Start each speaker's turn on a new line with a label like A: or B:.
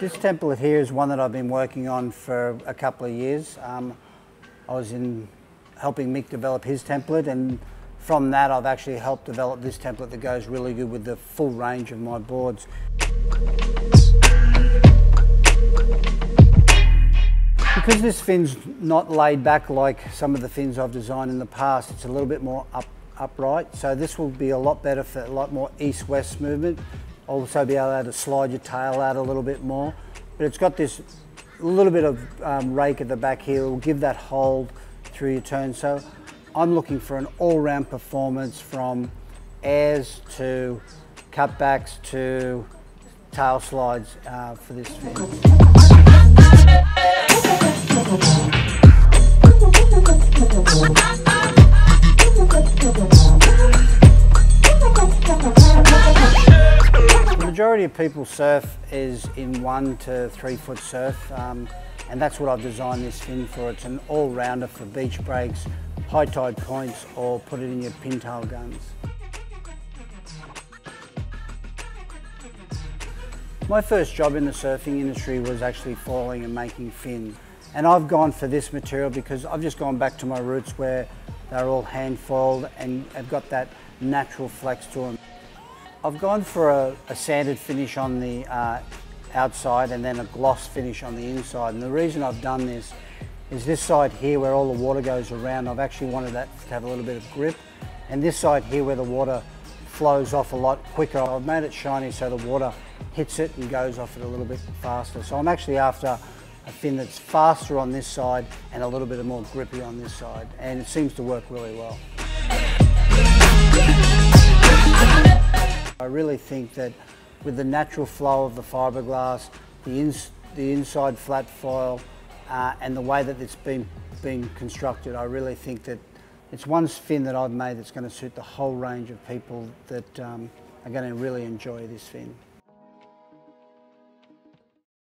A: This template here is one that I've been working on for a couple of years. Um, I was in helping Mick develop his template and from that I've actually helped develop this template that goes really good with the full range of my boards. Because this fin's not laid back like some of the fins I've designed in the past, it's a little bit more up, upright. So this will be a lot better for a lot more east-west movement also be able to slide your tail out a little bit more. But it's got this little bit of um, rake at the back here. It will give that hold through your turn. So I'm looking for an all-round performance from airs to cutbacks to tail slides uh, for this fin. Majority of people surf is in one to three foot surf um, and that's what I've designed this fin for. It's an all-rounder for beach breaks, high tide points or put it in your pintail guns. My first job in the surfing industry was actually foiling and making fins. And I've gone for this material because I've just gone back to my roots where they're all hand foiled and have got that natural flex to them. I've gone for a, a sanded finish on the uh, outside and then a gloss finish on the inside. And the reason I've done this is this side here where all the water goes around, I've actually wanted that to have a little bit of grip. And this side here where the water flows off a lot quicker, I've made it shiny so the water hits it and goes off it a little bit faster. So I'm actually after a fin that's faster on this side and a little bit more grippy on this side. And it seems to work really well. Really think that with the natural flow of the fiberglass, the, ins the inside flat foil, uh, and the way that it's been, been constructed, I really think that it's one fin that I've made that's going to suit the whole range of people that um, are going to really enjoy this fin.